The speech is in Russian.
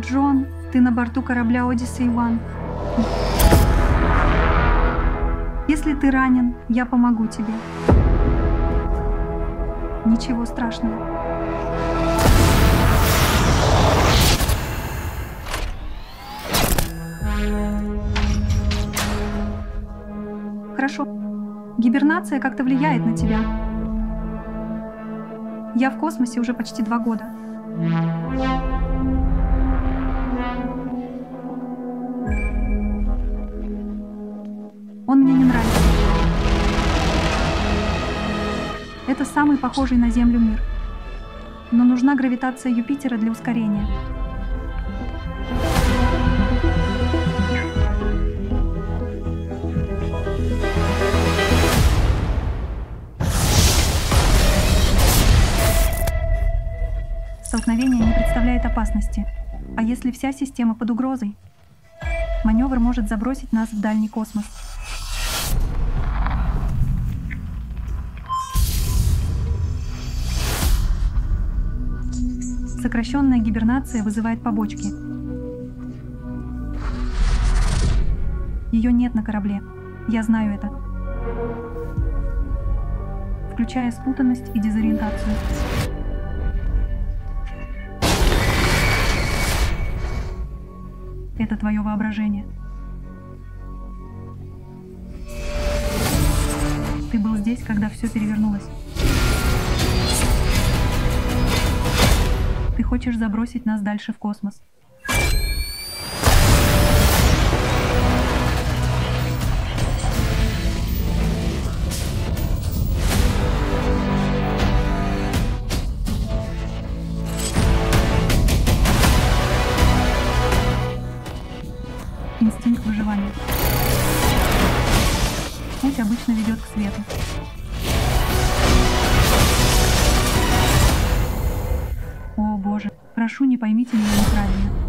Джон, ты на борту корабля Одиссей Ван. Если ты ранен, я помогу тебе. Ничего страшного. Хорошо. Гибернация как-то влияет на тебя. Я в космосе уже почти два года. Самый похожий на Землю мир. Но нужна гравитация Юпитера для ускорения. Столкновение не представляет опасности. А если вся система под угрозой? Маневр может забросить нас в дальний космос. Сокращенная гибернация вызывает побочки. Ее нет на корабле. Я знаю это. Включая спутанность и дезориентацию. Это твое воображение. Ты был здесь, когда все перевернулось. Хочешь забросить нас дальше в космос. Инстинкт выживания. Путь обычно ведет к свету. О боже, прошу, не поймите меня неправильно.